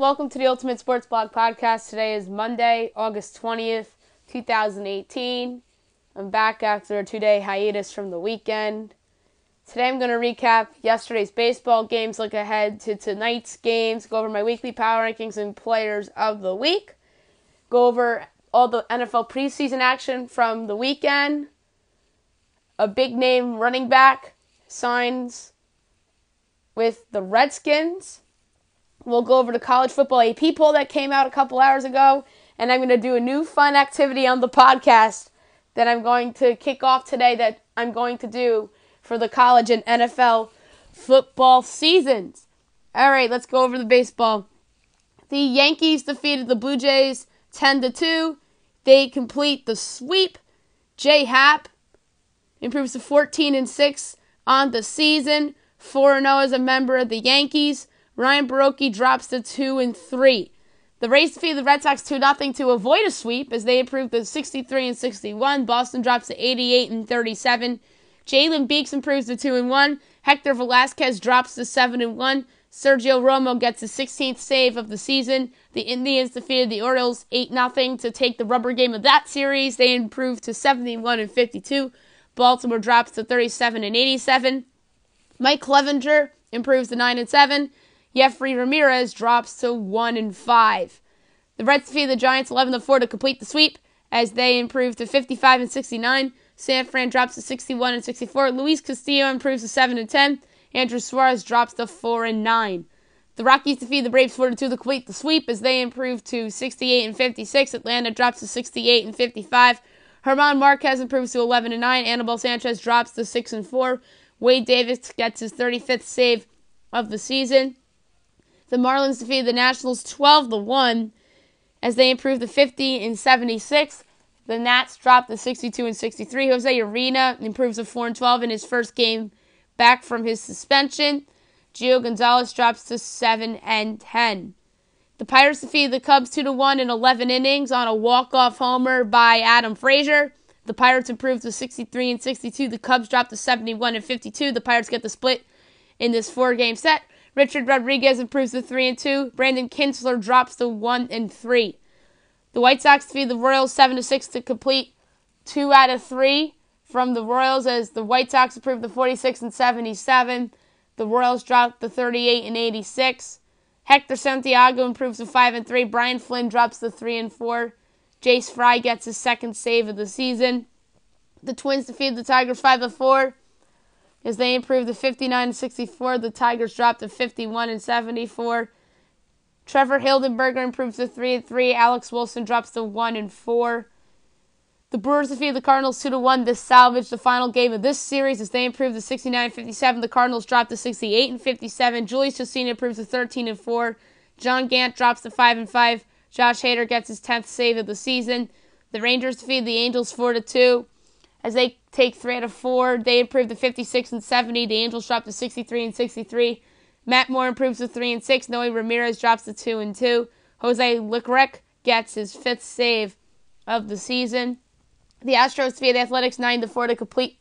Welcome to the Ultimate Sports Blog Podcast. Today is Monday, August 20th, 2018. I'm back after a two day hiatus from the weekend. Today I'm going to recap yesterday's baseball games, look ahead to tonight's games, go over my weekly power rankings and players of the week, go over all the NFL preseason action from the weekend, a big name running back signs with the Redskins. We'll go over the college football AP poll that came out a couple hours ago, and I'm going to do a new fun activity on the podcast that I'm going to kick off today that I'm going to do for the college and NFL football seasons. All right, let's go over the baseball. The Yankees defeated the Blue Jays 10 to 2. They complete the sweep. J Happ improves to 14 and 6 on the season. 4 0 as a member of the Yankees. Ryan Borucki drops to 2 and 3. The Rays defeat the Red Sox 2 0 to avoid a sweep as they improved to 63 and 61. Boston drops to 88 and 37. Jalen Beeks improves to 2 and 1. Hector Velazquez drops to 7 and 1. Sergio Romo gets his 16th save of the season. The Indians defeated the Orioles 8 0 to take the rubber game of that series. They improved to 71 and 52. Baltimore drops to 37 and 87. Mike Clevinger improves to 9 and 7. Jeffrey Ramirez drops to 1 and 5. The Reds defeat the Giants 11 to 4 to complete the sweep as they improve to 55 and 69. San Fran drops to 61 and 64. Luis Castillo improves to 7 and 10. Andrew Suarez drops to 4 and 9. The Rockies defeat the Braves 4 to 2 to complete the sweep as they improve to 68 and 56. Atlanta drops to 68 and 55. German Marquez improves to 11 and 9. Anibal Sanchez drops to 6 and 4. Wade Davis gets his 35th save of the season. The Marlins defeated the Nationals 12 to 1 as they improved to 50 and 76. The Nats dropped to 62 and 63. Jose Urena improves to 4 and 12 in his first game back from his suspension. Gio Gonzalez drops to 7 and 10. The Pirates defeated the Cubs 2 to 1 in 11 innings on a walk-off homer by Adam Frazier. The Pirates improved to 63 and 62. The Cubs dropped to 71 and 52. The Pirates get the split in this four-game set. Richard Rodriguez improves to 3 and 2. Brandon Kintzler drops to 1 and 3. The White Sox defeat the Royals 7 to 6 to complete 2 out of 3 from the Royals as the White Sox improved to 46 and 77. The Royals dropped to 38 and 86. Hector Santiago improves to 5 and 3. Brian Flynn drops to 3 and 4. Jace Fry gets his second save of the season. The Twins defeat the Tigers 5 to 4 as they improved to 59 and 64. The Tigers dropped to 51 and 74. Trevor Hildenberger improves to 3 and 3. Alex Wilson drops to 1 and 4. The Brewers defeat the Cardinals 2 1 to salvage the final game of this series as they improved to 69 and 57. The Cardinals dropped to 68 and 57. Jhoulys Chacina improves to 13 and 4. John Gant drops to 5 and 5. Josh Hader gets his 10th save of the season. The Rangers defeat the Angels 4 to 2 as they take 3 out of 4. They improve to 56 and 70. The Angels drop to 63 and 63. Matt Moore improves to 3 and 6. Noe Ramirez drops to 2 and 2. Jose Leclerc gets his fifth save of the season. The Astros defeat the Athletics 9 to 4 to complete,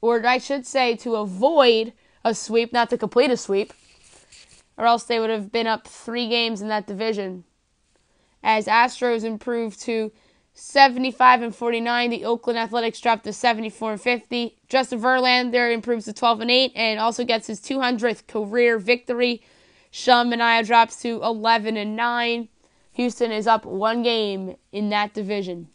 or I should say, to avoid a sweep, not to complete a sweep, or else they would have been up three games in that division. As Astros improve to 75 and 49. The Oakland Athletics dropped to 74 and 50. Justin Verlander improves to 12 and 8 and also gets his 200th career victory. Sean Manaea drops to 11 and 9. Houston is up one game in that division.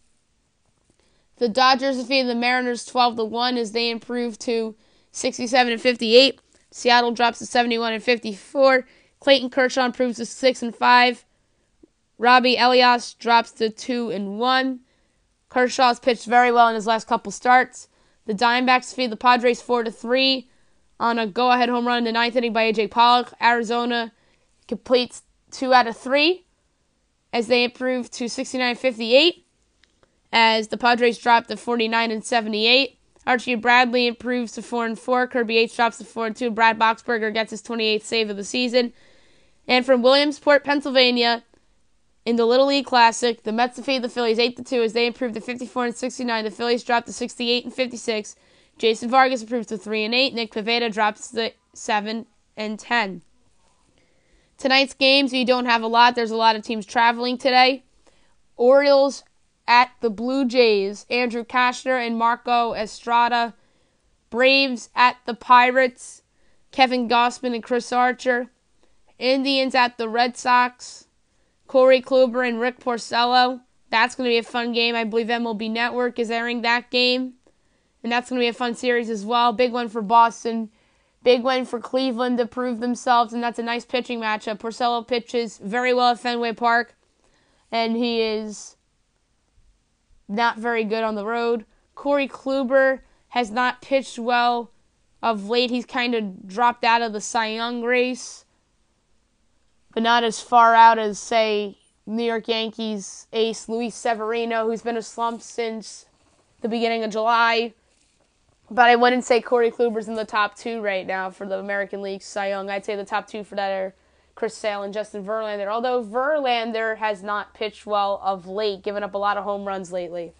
The Dodgers defeated the Mariners 12 to 1 as they improve to 67 and 58. Seattle drops to 71 and 54. Clayton Kershaw improves to 6 and 5. Robbie Elias drops to 2 and 1. Kershaw's pitched very well in his last couple starts. The Diamondbacks feed the Padres 4 to 3 on a go ahead home run in the ninth inning by AJ Pollock. Arizona completes 2 out of 3 as they improve to 69 58 as the Padres drop to 49 and 78. Archie Bradley improves to 4 and 4. Kirby H drops to 4 and 2. Brad Boxberger gets his 28th save of the season. And from Williamsport, Pennsylvania, in the Little League Classic, the Mets defeated the Phillies 8 to 2 as they improved to 54 and 69. The Phillies dropped to 68 and 56. Jason Vargas improves to 3 and 8. Nick Pivetta drops to 7 and 10. Tonight's games, you don't have a lot. There's a lot of teams traveling today. Orioles at the Blue Jays. Andrew Cashner and Marco Estrada. Braves at the Pirates. Kevin Gausman and Chris Archer. Indians at the Red Sox. Corey Kluber and Rick Porcello. That's going to be a fun game. I believe MLB Network is airing that game. And that's going to be a fun series as well. Big one for Boston. Big win for Cleveland to prove themselves, and that's a nice pitching matchup. Porcello pitches very well at Fenway Park, and he is not very good on the road. Corey Kluber has not pitched well of late. He's kind of dropped out of the Cy Young race, but not as far out as, say, New York Yankees ace Luis Severino, who's been a slump since the beginning of July. But I wouldn't say Corey Kluber's in the top two right now for the American League Cy Young. I'd say the top two for that are Chris Sale and Justin Verlander. Although Verlander has not pitched well of late, giving up a lot of home runs lately.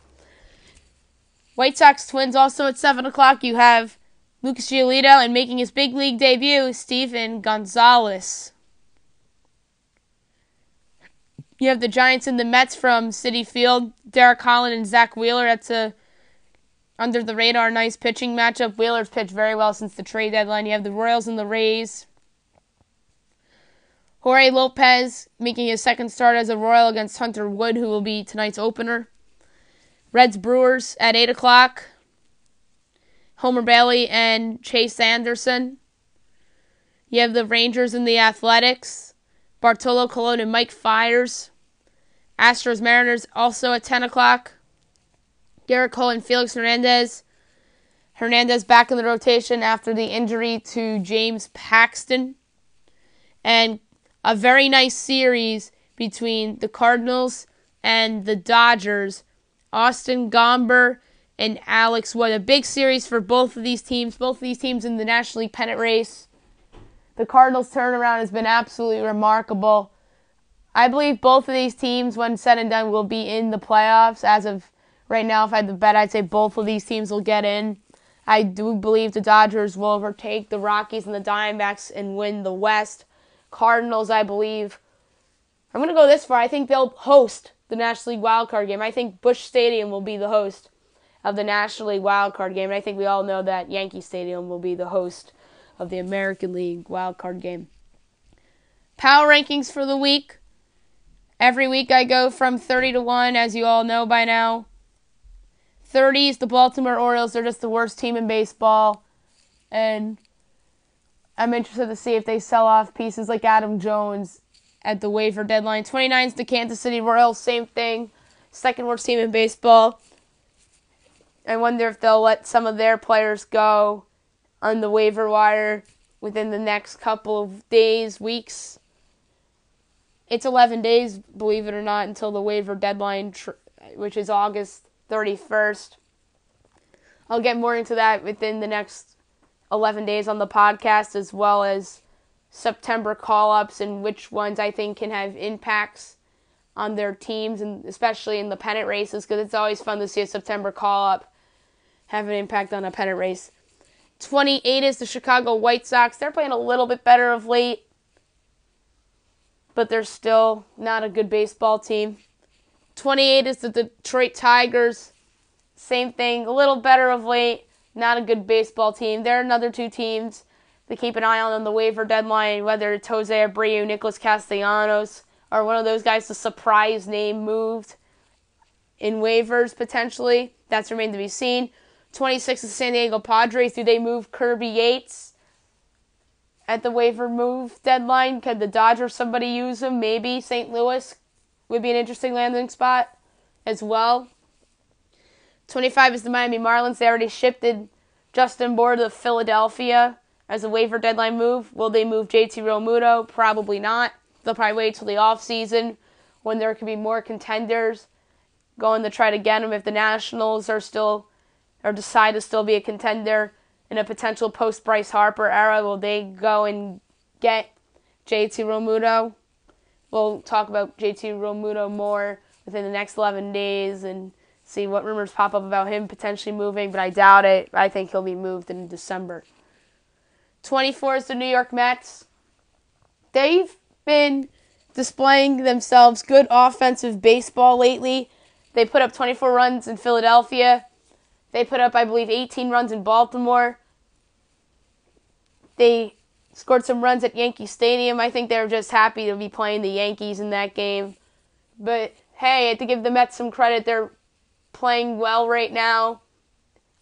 White Sox Twins also at 7 o'clock. You have Lucas Giolito and making his big league debut, Stephen Gonsalves. You have the Giants and the Mets from Citi Field, Derek Holland and Zack Wheeler. That's a under the radar, nice pitching matchup. Wheeler's pitched very well since the trade deadline. You have the Royals and the Rays. Jorge Lopez making his second start as a Royal against Hunter Wood, who will be tonight's opener. Reds Brewers at 8 o'clock. Homer Bailey and Chase Anderson. You have the Rangers and the Athletics. Bartolo Colon and Mike Fiers. Astros Mariners also at 10 o'clock. Gerrit Cole and Felix Hernandez. Hernandez back in the rotation after the injury to James Paxton. And a very nice series between the Cardinals and the Dodgers. Austin Gomber and Alex Wood. A big series for both of these teams. Both of these teams in the National League pennant race. The Cardinals' turnaround has been absolutely remarkable. I believe both of these teams, when said and done, will be in the playoffs as of Right now, if I had to bet, I'd say both of these teams will get in. I do believe the Dodgers will overtake the Rockies and the Diamondbacks and win the West. Cardinals, I believe. I'm going to go this far. I think they'll host the National League wildcard game. I think Busch Stadium will be the host of the National League wildcard game. And I think we all know that Yankee Stadium will be the host of the American League wildcard game. Power rankings for the week. Every week I go from 30 to 1, as you all know by now. 30s, the Baltimore Orioles, they're just the worst team in baseball. And I'm interested to see if they sell off pieces like Adam Jones at the waiver deadline. 29s, the Kansas City Royals, same thing. Second worst team in baseball. I wonder if they'll let some of their players go on the waiver wire within the next couple of days, weeks. It's 11 days, believe it or not, until the waiver deadline, tr- which is August 31st. I'll get more into that within the next 11 days on the podcast, as well as September call ups and which ones I think can have impacts on their teams, and especially in the pennant races, because it's always fun to see a September call up have an impact on a pennant race. 28 is the Chicago White Sox. They're playing a little bit better of late, but they're still not a good baseball team. 28 is the Detroit Tigers. Same thing, a little better of late. Not a good baseball team. There are another two teams to keep an eye on on the waiver deadline, whether it's Jose Abreu, Nicholas Castellanos, or one of those guys, the surprise name moved in waivers potentially. That's remained to be seen. 26 is the San Diego Padres. Do they move Kirby Yates at the waiver move deadline? Could the Dodgers somebody use him? Maybe St. Louis would be an interesting landing spot as well. 25 is the Miami Marlins. They already shifted Justin Bour to Philadelphia as a waiver deadline move. Will they move JT Realmuto? Probably not. They'll probably wait till the offseason when there could be more contenders going to try to get him if the Nationals are still or decide to still be a contender in a potential post Bryce Harper era. Will they go and get JT Realmuto? we'll talk about JT Realmuto more within the next 11 days and see what rumors pop up about him potentially moving, but I doubt it. I think he'll be moved in December. 24 is the New York Mets. They've been displaying themselves good offensive baseball lately. They put up 24 runs in Philadelphia. They put up, I believe, 18 runs in Baltimore. They scored some runs at Yankee Stadium. I think they were just happy to be playing the Yankees in that game. But hey, to give the Mets some credit. They're playing well right now.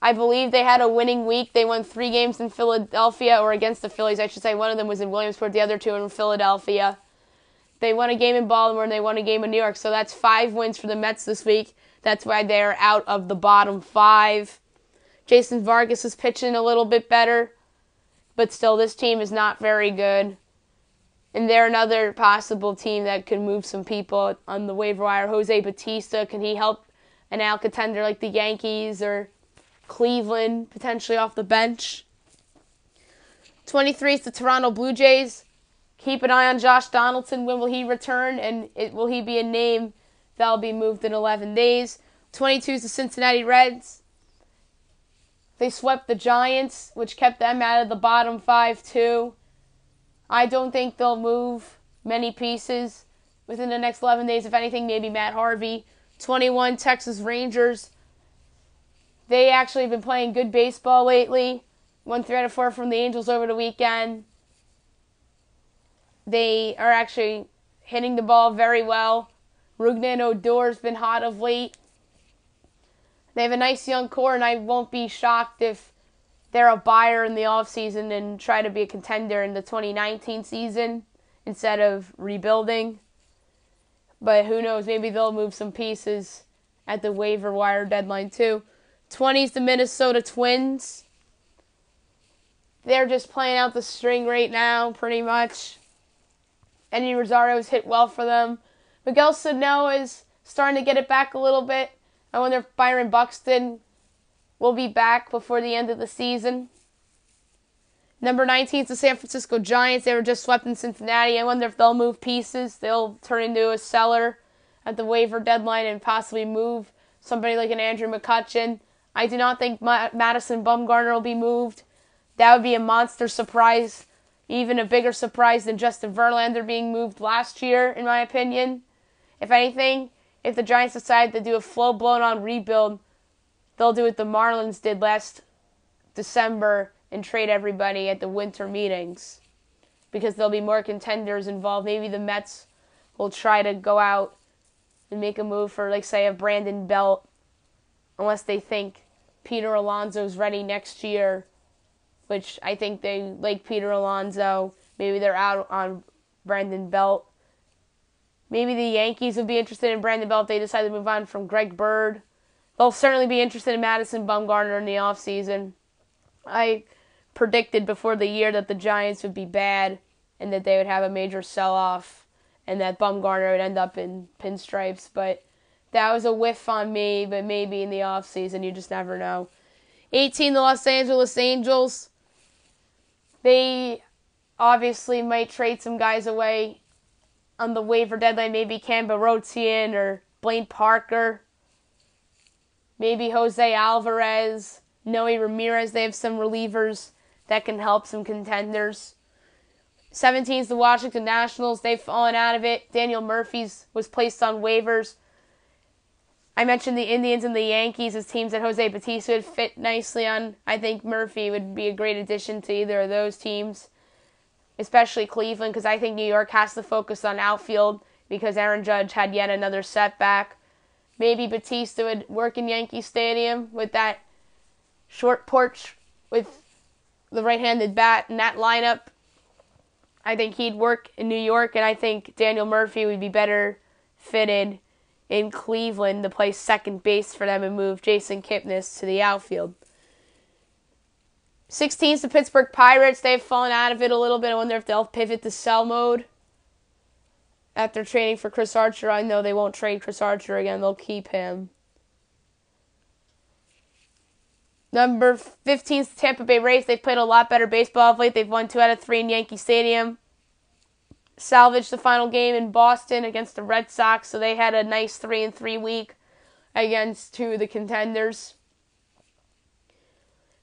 I believe they had a winning week. They won three games in Philadelphia, or against the Phillies, I should say. One of them was in Williamsport, the other two in Philadelphia. They won a game in Baltimore, and they won a game in New York. So that's five wins for the Mets this week. That's why they're out of the bottom five. Jason Vargas is pitching a little bit better, but still, this team is not very good. And they're another possible team that could move some people on the waiver wire. Jose Bautista, can he help an out contender like the Yankees or Cleveland potentially off the bench? 23 is the Toronto Blue Jays. Keep an eye on Josh Donaldson. When will he return? And it, will he be a name that'll be moved in 11 days? 22 is the Cincinnati Reds. They swept the Giants, which kept them out of the bottom five, too. I don't think they'll move many pieces within the next 11 days. If anything, maybe Matt Harvey. 21 Texas Rangers. They actually have been playing good baseball lately. Won three out of four from the Angels over the weekend. They are actually hitting the ball very well. Rougned Odor's been hot of late. They have a nice young core, and I won't be shocked if they're a buyer in the offseason and try to be a contender in the 2019 season instead of rebuilding. But who knows? Maybe they'll move some pieces at the waiver wire deadline, too. 20s the Minnesota Twins. They're just playing out the string right now, pretty much. Eddie Rosario's hit well for them. Miguel Sano is starting to get it back a little bit. I wonder if Byron Buxton will be back before the end of the season. Number 19 is the San Francisco Giants. They were just swept in Cincinnati. I wonder if they'll move pieces. They'll turn into a seller at the waiver deadline and possibly move somebody like an Andrew McCutchen. I do not think Madison Bumgarner will be moved. That would be a monster surprise, even a bigger surprise than Justin Verlander being moved last year, in my opinion. If anything, if the Giants decide to do a full blown on rebuild, they'll do what the Marlins did last December and trade everybody at the winter meetings because there'll be more contenders involved. Maybe the Mets will try to go out and make a move for, like, say, a Brandon Belt, unless they think Peter Alonso's ready next year, which I think they like Peter Alonso. Maybe they're out on Brandon Belt. Maybe the Yankees would be interested in Brandon Belt if they decide to move on from Greg Bird. They'll certainly be interested in Madison Bumgarner in the offseason. I predicted before the year that the Giants would be bad and that they would have a major sell off and that Bumgarner would end up in pinstripes, but that was a whiff on me, but maybe in the offseason, you just never know. 18, the Los Angeles Angels. They obviously might trade some guys away on the waiver deadline, maybe Cam Bedrosian or Blake Parker maybe Jose Alvarez, Noe Ramirez. They have some relievers that can help some contenders. 17 is the Washington Nationals. They've fallen out of it. Daniel Murphy's was placed on waivers. I mentioned the Indians and the Yankees as teams that Jose Bautista would fit nicely on. I think Murphy would be a great addition to either of those teams, especially Cleveland, because I think New York has to focus on outfield because Aaron Judge had yet another setback. Maybe Bautista would work in Yankee Stadium with that short porch with the right handed bat in that lineup. I think he'd work in New York, and I think Daniel Murphy would be better fitted in Cleveland to play second base for them and move Jason Kipnis to the outfield. 16 is the Pittsburgh Pirates. They've fallen out of it a little bit. I wonder if they'll pivot to sell mode after trading for Chris Archer. I know they won't trade Chris Archer again, they'll keep him. Number 15 is the Tampa Bay Rays. They've played a lot better baseball of late. They've won two out of three in Yankee Stadium. Salvaged the final game in Boston against the Red Sox, so they had a nice three and three week against two of the contenders.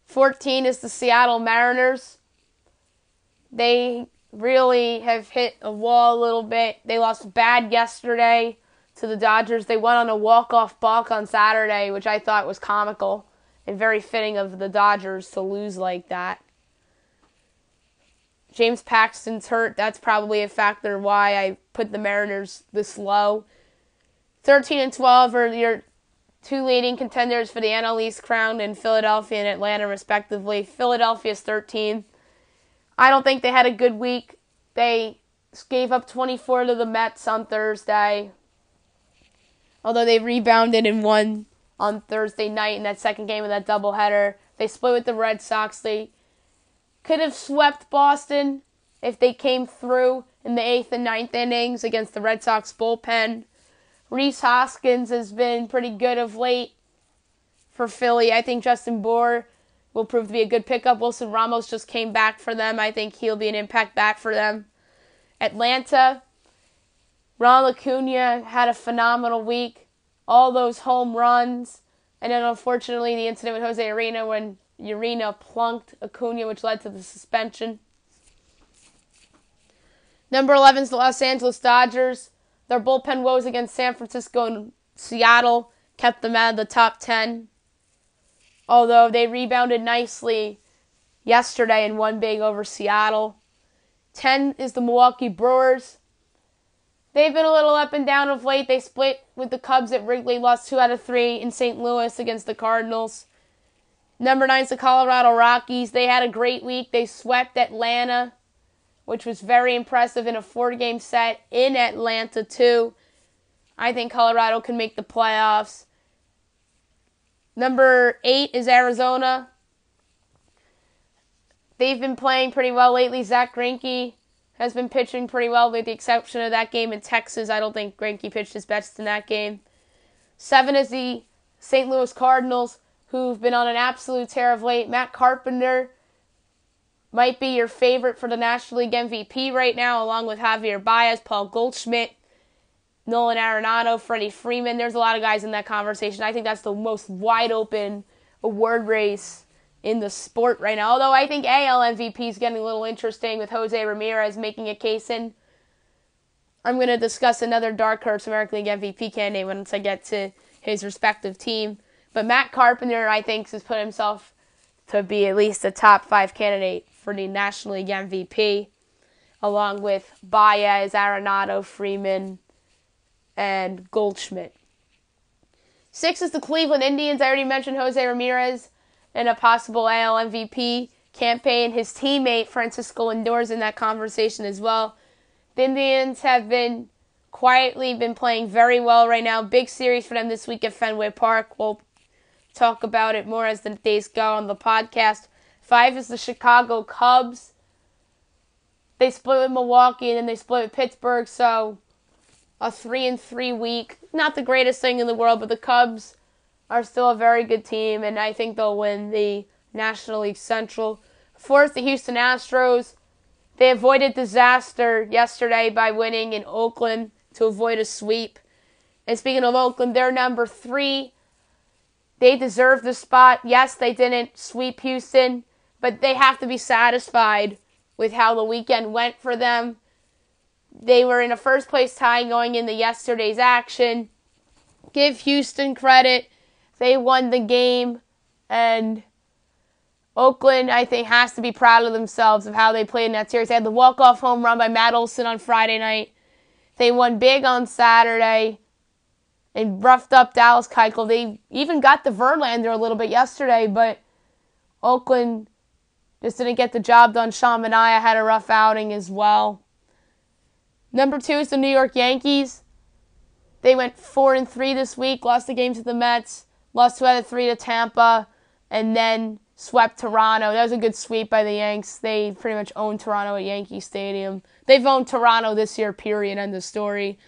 14 is the Seattle Mariners. They really have hit a wall a little bit. They lost bad yesterday to the Dodgers. They went on a walk-off balk on Saturday, which I thought was comical and very fitting of the Dodgers to lose like that. James Paxton's hurt. That's probably a factor why I put the Mariners this low. 13 and 12 are your two leading contenders for the NL East crown in Philadelphia and Atlanta, respectively. Philadelphia's 13. I don't think they had a good week. They gave up 24 to the Mets on Thursday, although they rebounded and won on Thursday night in that second game of that doubleheader. They split with the Red Sox. They could have swept Boston if they came through in the eighth and ninth innings against the Red Sox bullpen. Rhys Hoskins has been pretty good of late for Philly. I think Justin Bour will prove to be a good pickup. Wilson Ramos just came back for them. I think he'll be an impact back for them. Atlanta, Ronald Acuna had a phenomenal week. All those home runs. And then unfortunately the incident with Jose Urena when Urena plunked Acuna, which led to the suspension. Number 11 is the Los Angeles Dodgers. Their bullpen woes against San Francisco and Seattle kept them out of the top 10. Although they rebounded nicely yesterday in one big over Seattle. 10 is the Milwaukee Brewers. They've been a little up and down of late. They split with the Cubs at Wrigley, lost two out of three in St. Louis against the Cardinals. Number nine is the Colorado Rockies. They had a great week. They swept Atlanta, which was very impressive in a four game set in Atlanta, too. I think Colorado can make the playoffs. Number eight is Arizona. They've been playing pretty well lately. Zack Greinke has been pitching pretty well, with the exception of that game in Texas. I don't think Greinke pitched his best in that game. Seven is the St. Louis Cardinals who've been on an absolute tear of late. Matt Carpenter might be your favorite for the National League MVP right now, along with Javier Baez, Paul Goldschmidt, Nolan Arenado, Freddie Freeman. There's a lot of guys in that conversation. I think that's the most wide open award race in the sport right now. Although I think AL MVP is getting a little interesting with Jose Ramirez making a case in. I'm going to discuss another dark horse American League MVP candidate once I get to his respective team. But Matt Carpenter, I think, has put himself to be at least a top five candidate for the National League MVP, along with Baez, Arenado, Freeman, and Goldschmidt. Six is the Cleveland Indians. I already mentioned Jose Ramirez and a possible AL MVP campaign. His teammate Francisco Lindor's in that conversation as well. The Indians have been quietly been playing very well right now. Big series for them this week at Fenway Park. We'll talk about it more as the days go on the podcast. Five is the Chicago Cubs. They split with Milwaukee and then they split with Pittsburgh, so a three and three week. Not the greatest thing in the world, but the Cubs are still a very good team, and I think they'll win the National League Central. Fourth, the Houston Astros. They avoided disaster yesterday by winning in Oakland to avoid a sweep. And speaking of Oakland, they're number three they deserve the spot. Yes, they didn't sweep Houston, but they have to be satisfied with how the weekend went for them. They were in a first place tie going into yesterday's action. Give Houston credit. They won the game. And Oakland, I think, has to be proud of themselves of how they played in that series. They had the walk-off home run by Matt Olson on Friday night. They won big on Saturday and roughed up Dallas Keuchel. They even got the Verlander a little bit yesterday, but Oakland just didn't get the job done. Sean Manaea had a rough outing as well. Number two is the New York Yankees. They went four and three this week, lost the game to the Mets, lost two out of three to Tampa, and then swept Toronto. That was a good sweep by the Yanks. They pretty much own Toronto at Yankee Stadium. They've owned Toronto this year, period. End of story.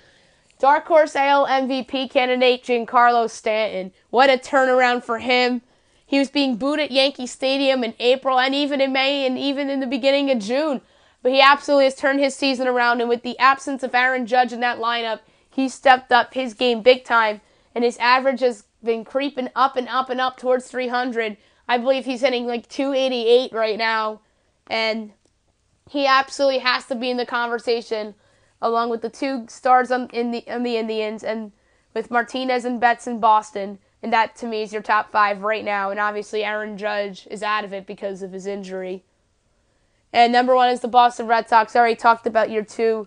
Dark Horse AL MVP candidate Giancarlo Stanton. What a turnaround for him. He was being booed at Yankee Stadium in April and even in May and even in the beginning of June. But he absolutely has turned his season around, and with the absence of Aaron Judge in that lineup, he stepped up his game big time, and his average has been creeping up and up and up towards 300. I believe he's hitting like 288 right now, and he absolutely has to be in the conversation along with the two stars on, in the in the Indians and with Martinez and Betts in Boston. And that to me is your top five right now. And obviously Aaron Judge is out of it because of his injury. And number one is the Boston Red Sox. I already talked about your two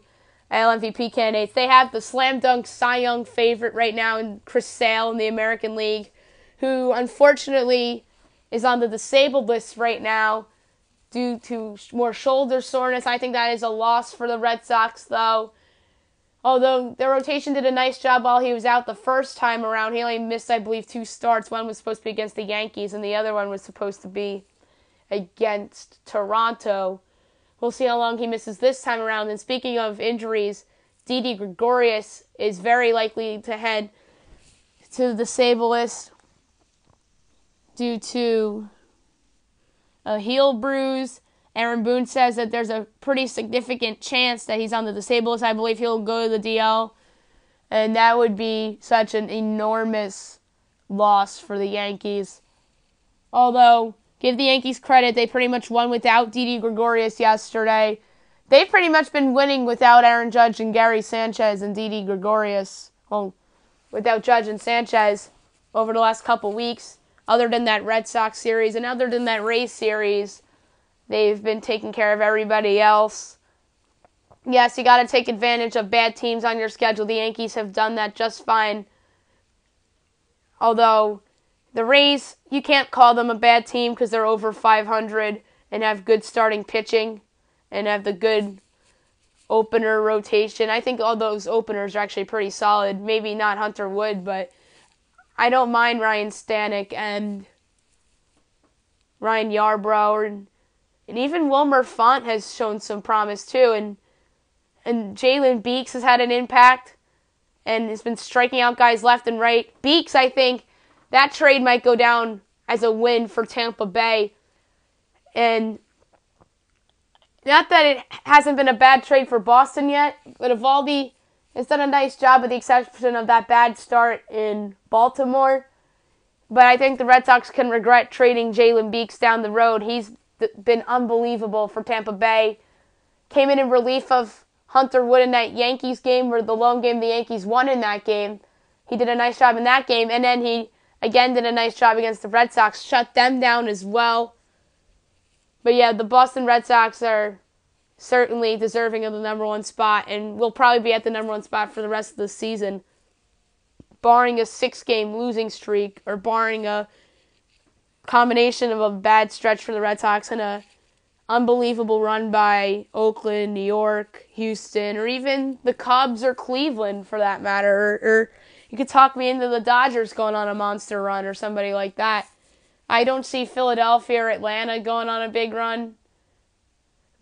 AL MVP candidates. They have the slam dunk Cy Young favorite right now in Chris Sale in the American League, who unfortunately is on the disabled list right now due to more shoulder soreness. I think that is a loss for the Red Sox, though. Although their rotation did a nice job while he was out the first time around, he only missed, I believe, two starts. One was supposed to be against the Yankees, and the other one was supposed to be against Toronto. We'll see how long he misses this time around. And speaking of injuries, Didi Gregorius is very likely to head to the disabled list due to a heel bruise. Aaron Boone says that there's a pretty significant chance that he's on the disabled list. I believe he'll go to the DL. And that would be such an enormous loss for the Yankees. Although, give the Yankees credit, they pretty much won without Didi Gregorius yesterday. They've pretty much been winning without Aaron Judge and Gary Sanchez and Didi Gregorius. Well, without Judge and Sanchez over the last couple weeks other than that Red Sox series and other than that Rays series, they've been taking care of everybody else. Yes, you got to take advantage of bad teams on your schedule. The Yankees have done that just fine. Although the Rays, you can't call them a bad team because they're over 500 and have good starting pitching and have the good opener rotation. I think all those openers are actually pretty solid. Maybe not Hunter Wood, but I don't mind Ryan Stanek and Ryan Yarbrough and, and even Wilmer Font has shown some promise too and and Jalen Beeks has had an impact and has been striking out guys left and right. Beeks, I think that trade might go down as a win for Tampa Bay. And not that it hasn't been a bad trade for Boston yet, but Eovaldi has done a nice job with the exception of that bad start in Baltimore. But I think the Red Sox can regret trading Jalen Beeks down the road. He's been unbelievable for Tampa Bay. Came in in relief of Hunter Wood in that Yankees game, where the lone game the Yankees won in that game. He did a nice job in that game, and then he again did a nice job against the Red Sox, shut them down as well. But yeah, the Boston Red Sox are certainly deserving of the number one spot and will probably be at the number one spot for the rest of the season, barring a six game losing streak or barring a combination of a bad stretch for the Red Sox and a unbelievable run by Oakland, New York, Houston, or even the Cubs or Cleveland for that matter. Or, or you could talk me into the Dodgers going on a monster run or somebody like that. I don't see Philadelphia or Atlanta going on a big run.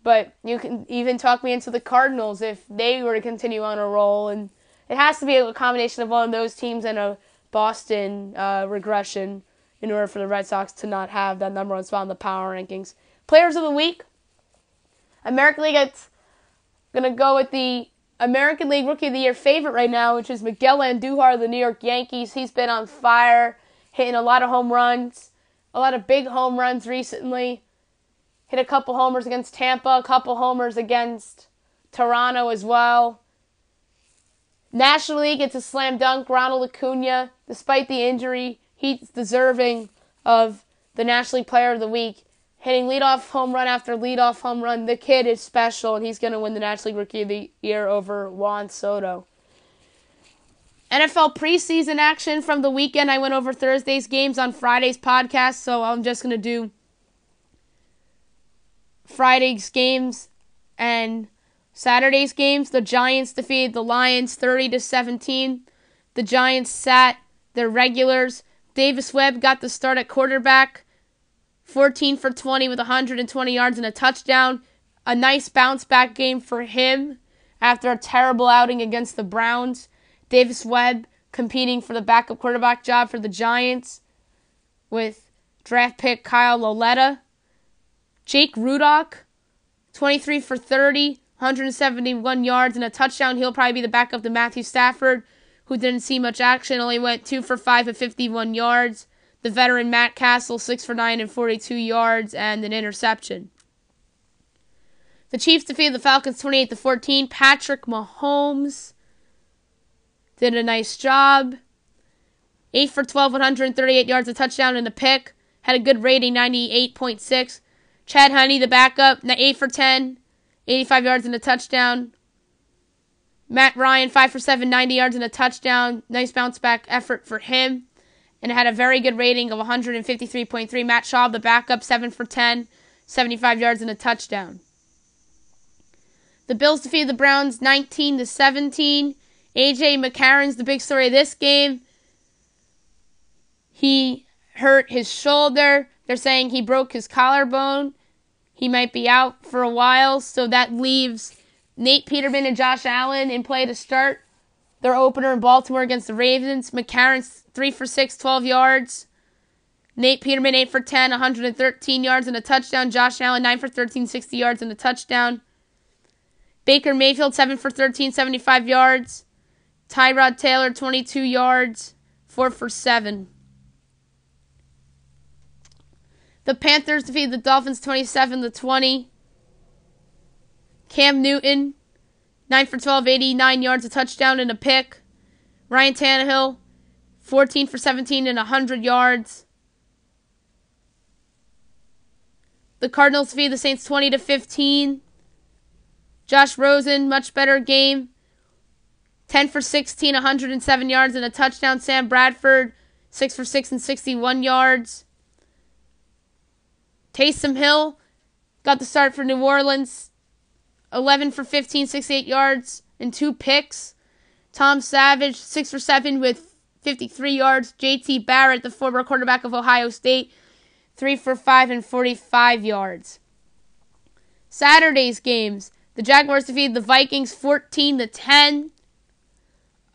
But you can even talk me into the Cardinals if they were to continue on a roll. And it has to be a combination of one of those teams and a Boston uh, regression in order for the Red Sox to not have that number one spot in the power rankings. Players of the week. American League, it's going to go with the American League Rookie of the Year favorite right now, which is Miguel Andujar of the New York Yankees. He's been on fire, hitting a lot of home runs, a lot of big home runs recently hit a couple homers against Tampa, a couple homers against Toronto as well. National League, it's a slam dunk. Ronald Acuna, despite the injury, he's deserving of the National League Player of the Week. Hitting leadoff home run after leadoff home run. The kid is special, and he's going to win the National League Rookie of the Year over Juan Soto. NFL preseason action from the weekend. I went over Thursday's games on Friday's podcast, so I'm just going to do Friday's games and Saturday's games, the Giants defeated the Lions 30 to 17. The Giants sat their regulars. Davis Webb got the start at quarterback, 14 for 20 with 120 yards and a touchdown. A nice bounce back game for him after a terrible outing against the Browns. Davis Webb competing for the backup quarterback job for the Giants with draft pick Kyle Lauletta. Jake Rudock, 23 for 30, 171 yards and a touchdown. He'll probably be the backup to Matthew Stafford, who didn't see much action, only went 2 for 5 at 51 yards. The veteran Matt Cassel, 6 for 9 and 42 yards and an interception. The Chiefs defeated the Falcons 28 to 14. Patrick Mahomes did a nice job. 8 for 12, 138 yards, a touchdown, and a pick. Had a good rating, 98.6. Chad Henne, the backup, 8 for 10, 85 yards, and a touchdown. Matt Ryan, 5 for 7, 90 yards, and a touchdown. Nice bounce back effort for him. And had a very good rating of 153.3. Matt Schaub, the backup, 7 for 10, 75 yards, and a touchdown. The Bills defeated the Browns 19 to 17. AJ McCarron's the big story of this game. He hurt his shoulder. They're saying he broke his collarbone. He might be out for a while, so that leaves Nate Peterman and Josh Allen in play to start their opener in Baltimore against the Ravens. McCarron's 3 for 6, 12 yards. Nate Peterman 8 for 10, 113 yards and a touchdown. Josh Allen 9 for 13, 60 yards and a touchdown. Baker Mayfield 7 for 13, 75 yards. Tyrod Taylor 22 yards, 4 for 7. The Panthers defeated the Dolphins 27 to 20. Cam Newton, 9 for 12, 89 yards, a touchdown, and a pick. Ryan Tannehill, 14 for 17 and 100 yards. The Cardinals defeated the Saints 20 to 15. Josh Rosen, much better game. 10 for 16, 107 yards and a touchdown. Sam Bradford, 6 for 6 and 61 yards. Taysom Hill got the start for New Orleans. 11 for 15, 68 yards and two picks. Tom Savage, 6 for 7 with 53 yards. JT Barrett, the former quarterback of Ohio State, 3 for 5 and 45 yards. Saturday's games. The Jaguars defeated the Vikings 14 to 10.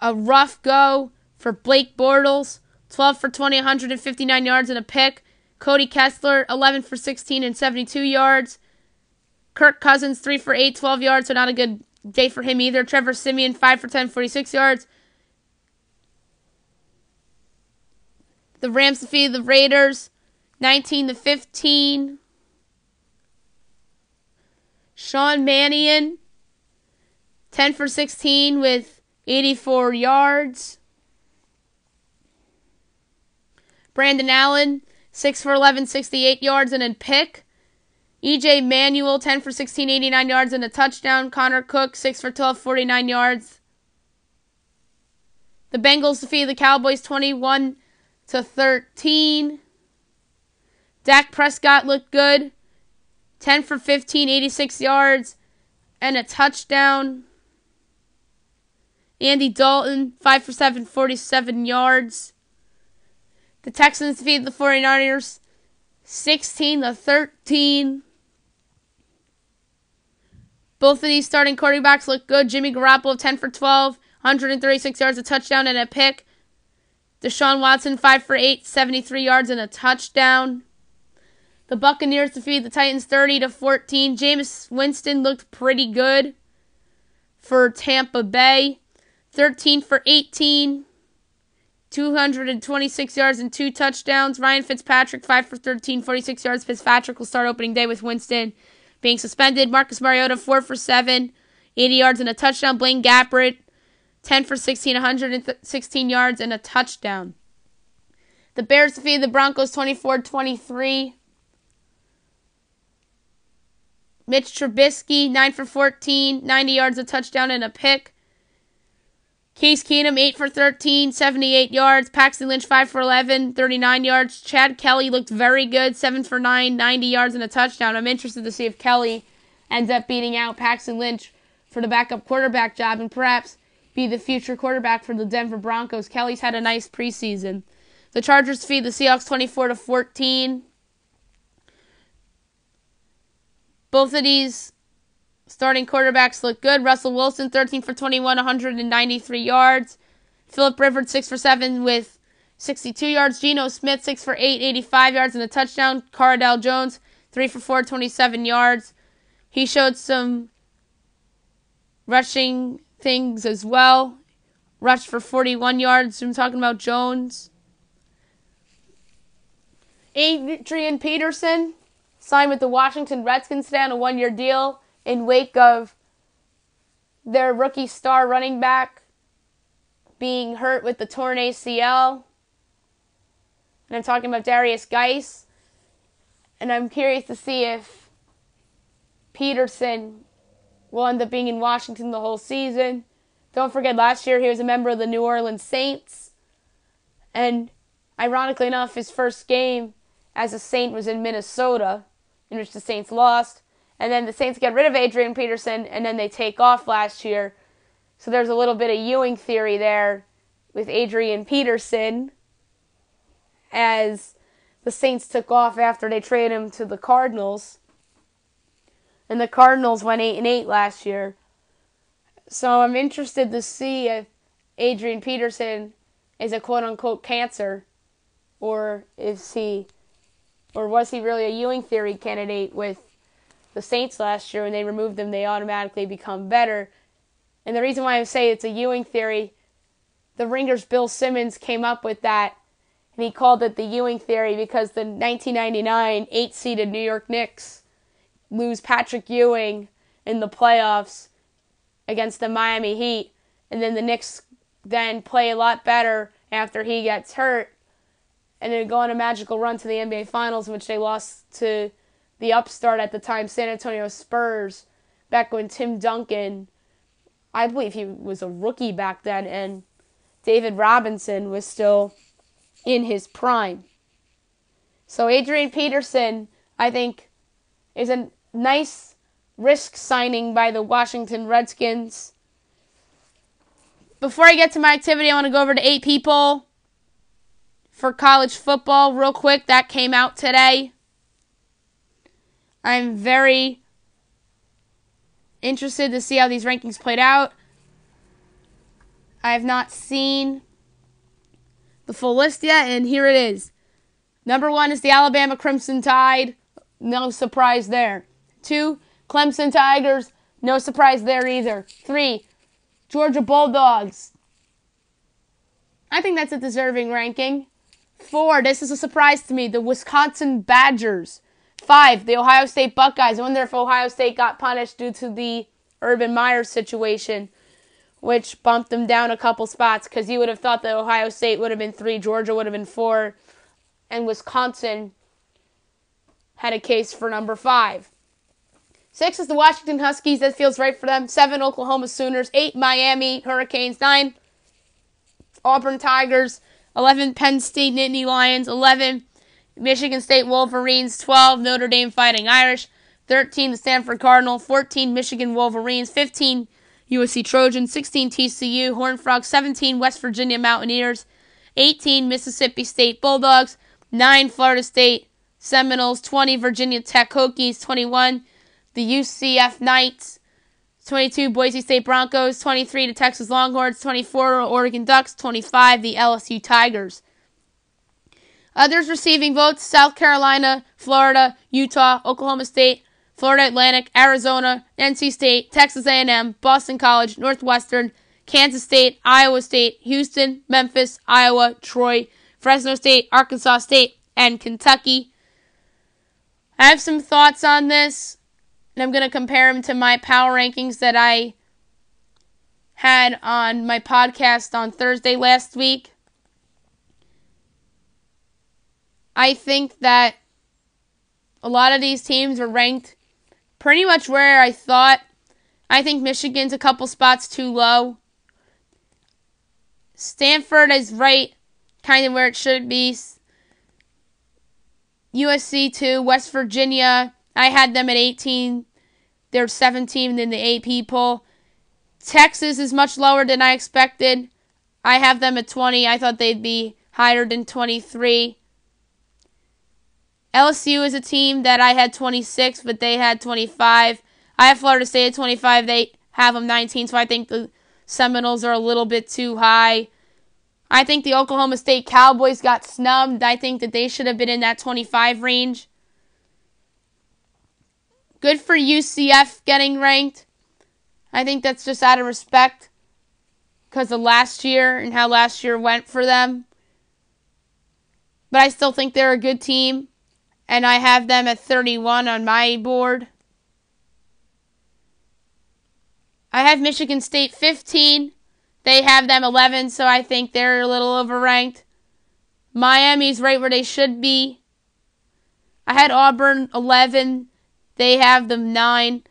A rough go for Blake Bortles, 12 for 20, 159 yards and a pick. Cody Kessler, 11 for 16 and 72 yards. Kirk Cousins, 3 for 8, 12 yards, so not a good day for him either. Trevor Siemian, 5 for 10, 46 yards. The Rams defeated the Raiders, 19 to 15. Sean Mannion, 10 for 16 with 84 yards. Brandon Allen, 6 for 11, 68 yards and a pick. EJ Manuel, 10 for 16, 89 yards and a touchdown. Connor Cook, 6 for 12, 49 yards. The Bengals defeated the Cowboys 21 to 13. Dak Prescott looked good. 10 for 15, 86 yards and a touchdown. Andy Dalton, 5 for 7, 47 yards. The Texans defeated the 49ers 16 to 13. Both of these starting quarterbacks look good. Jimmy Garoppolo 10 for 12, 136 yards, a touchdown and a pick. Deshaun Watson 5 for 8, 73 yards and a touchdown. The Buccaneers defeated the Titans 30 to 14. Jameis Winston looked pretty good for Tampa Bay. 13 for 18, 226 yards and two touchdowns. Ryan Fitzpatrick, 5 for 13, 46 yards. Fitzpatrick will start opening day with Winston being suspended. Marcus Mariota, 4 for 7, 80 yards and a touchdown. Blaine Gabbert, 10 for 16, 116 yards and a touchdown. The Bears defeated the Broncos 24 23. Mitch Trubisky, 9 for 14, 90 yards, a touchdown, and a pick. Case Keenum, 8 for 13, 78 yards. Paxton Lynch, 5 for 11, 39 yards. Chad Kelly looked very good, 7 for 9, 90 yards and a touchdown. I'm interested to see if Kelly ends up beating out Paxton Lynch for the backup quarterback job and perhaps be the future quarterback for the Denver Broncos. Kelly's had a nice preseason. The Chargers feed the Seahawks 24 to 14. Both of these Starting quarterbacks look good. Russell Wilson, 13 for 21, 193 yards. Philip Rivers, 6 for 7 with 62 yards. Geno Smith, 6 for 8, 85 yards and a touchdown. Cardale Jones, 3 for 4, 27 yards. He showed some rushing things as well. Rushed for 41 yards. I'm talking about Jones. Adrian Peterson signed with the Washington Redskins today on a one year deal. In wake of their rookie star running back being hurt with the torn ACL. And I'm talking about Darius Guice. And I'm curious to see if Peterson will end up being in Washington the whole season. Don't forget, last year he was a member of the New Orleans Saints. And ironically enough, his first game as a Saint was in Minnesota, in which the Saints lost. And then the Saints get rid of Adrian Peterson, and then they take off last year. So there's a little bit of Ewing theory there with Adrian Peterson as the Saints took off after they traded him to the Cardinals. And the Cardinals went 8 and 8 last year. So I'm interested to see if Adrian Peterson is a quote unquote cancer or is he or was he really a Ewing theory candidate with the Saints last year when they removed them, they automatically become better. And the reason why I say it's a Ewing theory, the Ringers Bill Simmons came up with that and he called it the Ewing theory because the 1999 eight seeded New York Knicks lose Patrick Ewing in the playoffs against the Miami Heat, and then the Knicks then play a lot better after he gets hurt, and then go on a magical run to the NBA Finals, in which they lost to the upstart at the time, San Antonio Spurs, back when Tim Duncan, I believe he was a rookie back then, and David Robinson was still in his prime. So Adrian Peterson, I think, is a nice risk signing by the Washington Redskins. Before I get to my activity, I want to go over to AP poll for college football real quick. That came out today. I'm very interested to see how these rankings played out. I have not seen the full list yet, and here it is. Number one is the Alabama Crimson Tide. No surprise there. Two, Clemson Tigers. No surprise there either. Three, Georgia Bulldogs. I think that's a deserving ranking. Four, this is a surprise to me, the Wisconsin Badgers. Five, the Ohio State Buckeyes. I wonder if Ohio State got punished due to the Urban Meyer situation, which bumped them down a couple spots because you would have thought that Ohio State would have been three, Georgia would have been four, and Wisconsin had a case for number five. Six is the Washington Huskies. That feels right for them. Seven, Oklahoma Sooners. Eight, Miami Hurricanes. Nine, Auburn Tigers. Eleven, Penn State Nittany Lions. Eleven, Michigan State Wolverines. Twelve, Notre Dame Fighting Irish. Thirteen, the Stanford Cardinal. Fourteen, Michigan Wolverines. Fifteen, USC Trojans. Sixteen, TCU Horned Frogs. Seventeen, West Virginia Mountaineers. Eighteen, Mississippi State Bulldogs. Nine, Florida State Seminoles. Twenty, Virginia Tech Hokies. Twenty-one the UCF Knights, 22 Boise State Broncos, 23 the Texas Longhorns, 24 Oregon Ducks, 25 the LSU Tigers. Others receiving votes South Carolina, Florida, Utah, Oklahoma State, Florida Atlantic, Arizona, NC State, Texas A&M, Boston College, Northwestern, Kansas State, Iowa State, Houston, Memphis, Iowa, Troy, Fresno State, Arkansas State, and Kentucky. I have some thoughts on this and I'm going to compare them to my power rankings that I had on my podcast on Thursday last week. I think that a lot of these teams are ranked pretty much where I thought. I think Michigan's a couple spots too low. Stanford is right kind of where it should be. USC too. West Virginia I had them at 18. They're 17 in the AP poll. Texas is much lower than I expected. I have them at 20. I thought they'd be higher than 23. LSU is a team that I had 26, but they had 25. I have Florida State at 25. They have them 19, so I think the Seminoles are a little bit too high. I think the Oklahoma State Cowboys got snubbed. I think that they should have been in that 25 range. Good for UCF getting ranked. I think that's just out of respect because of last year and how last year went for them. But I still think they're a good team, and I have them at 31 on my board. I have Michigan State 15. They have them 11, so I think they're a little overranked. Miami's right where they should be. I had Auburn 11. They have them 9.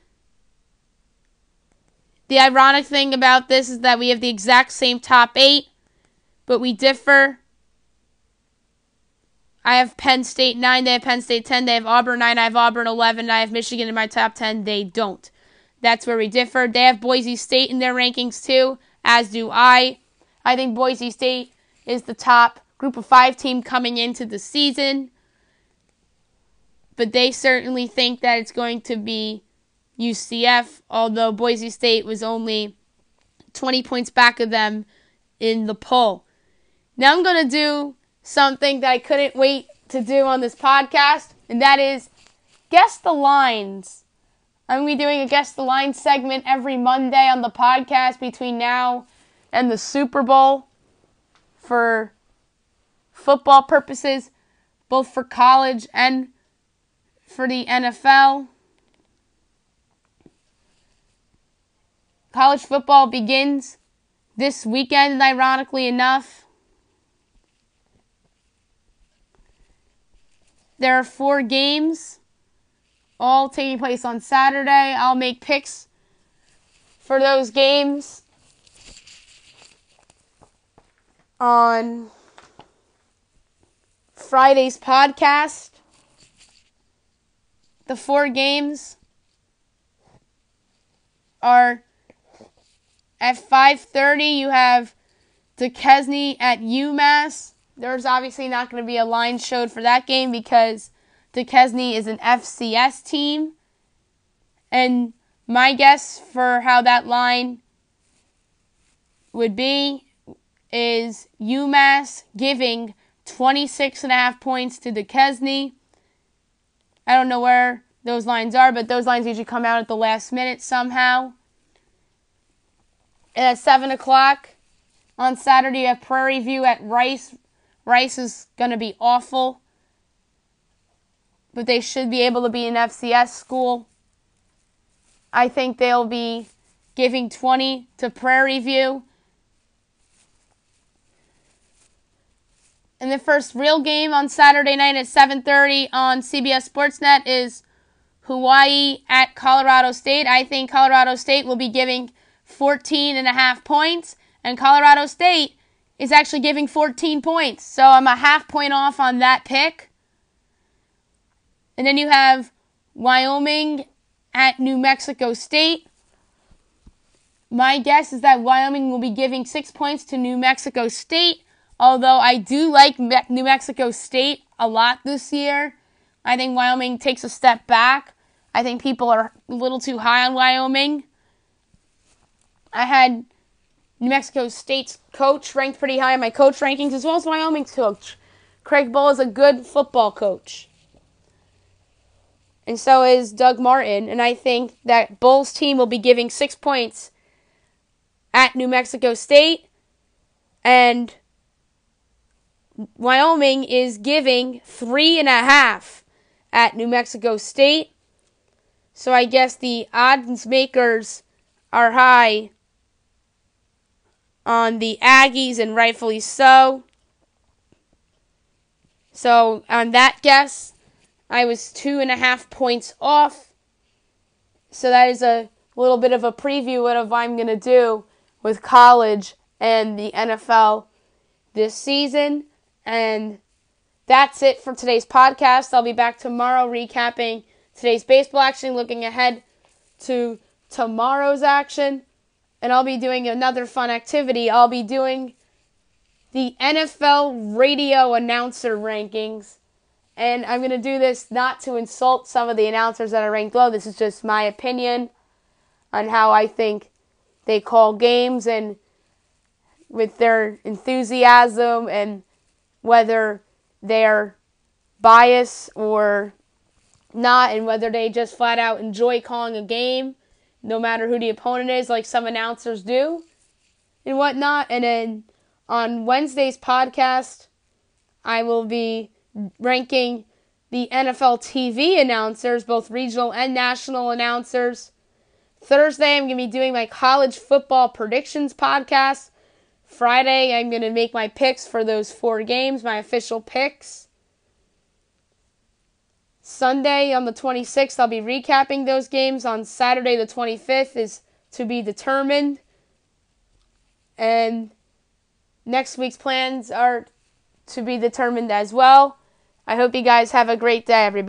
The ironic thing about this is that we have the exact same top 8, but we differ. I have Penn State 9, they have Penn State 10, they have Auburn 9, I have Auburn 11, I have Michigan in my top 10, they don't. That's where we differ. They have Boise State in their rankings too, as do I. I think Boise State is the top group of five team coming into the season but they certainly think that it's going to be UCF, although Boise State was only 20 points back of them in the poll. Now I'm going to do something that I couldn't wait to do on this podcast, and that is guess the lines. I'm going to be doing a guess the lines segment every Monday on the podcast between now and the Super Bowl for football purposes, both for college and for the NFL. College football begins this weekend, ironically enough. There are four games, all taking place on Saturday. I'll make picks for those games on Friday's podcast the four games are at 5:30 you have Duquesne at UMass. There's obviously not going to be a line showed for that game because Duquesne is an FCS team. And my guess for how that line would be is UMass giving 26 and a half points to Duquesne I don't know where those lines are, but those lines usually come out at the last minute somehow. And at 7 o'clock on Saturday, have Prairie View at Rice. Rice is going to be awful, but they should be able to be an FCS school. I think they'll be giving 20 to Prairie View. And the first real game on Saturday night at 7:30 on CBS Sportsnet is Hawaii at Colorado State. I think Colorado State will be giving 14 and a half points and Colorado State is actually giving 14 points. So I'm a half point off on that pick. And then you have Wyoming at New Mexico State. My guess is that Wyoming will be giving 6 points to New Mexico State. Although I do like New Mexico State a lot this year, I think Wyoming takes a step back. I think people are a little too high on Wyoming. I had New Mexico State's coach ranked pretty high in my coach rankings, as well as Wyoming's coach. Craig Bohl is a good football coach. And so is Doug Martin. And I think that Bohl's team will be giving six points at New Mexico State. And Wyoming is giving three and a half at New Mexico State. So I guess the odds makers are high on the Aggies, and rightfully so. So on that guess, I was two and a half points off. So that is a little bit of a preview of what I'm going to do with college and the NFL this season. And that's it for today's podcast. I'll be back tomorrow recapping today's baseball action, looking ahead to tomorrow's action. And I'll be doing another fun activity. I'll be doing the NFL radio announcer rankings. And I'm going to do this not to insult some of the announcers that are ranked low. This is just my opinion on how I think they call games and with their enthusiasm and whether they're biased or not, and whether they just flat out enjoy calling a game, no matter who the opponent is, like some announcers do, and whatnot. And then on Wednesday's podcast, I will be ranking the NFL TV announcers, both regional and national announcers, Thursday, I'm going to be doing my college football predictions podcast. Friday, I'm going to make my picks for those four games, my official picks. Sunday on the 26th, I'll be recapping those games. On Saturday, the 25th, is to be determined. And next week's plans are to be determined as well. I hope you guys have a great day, everybody.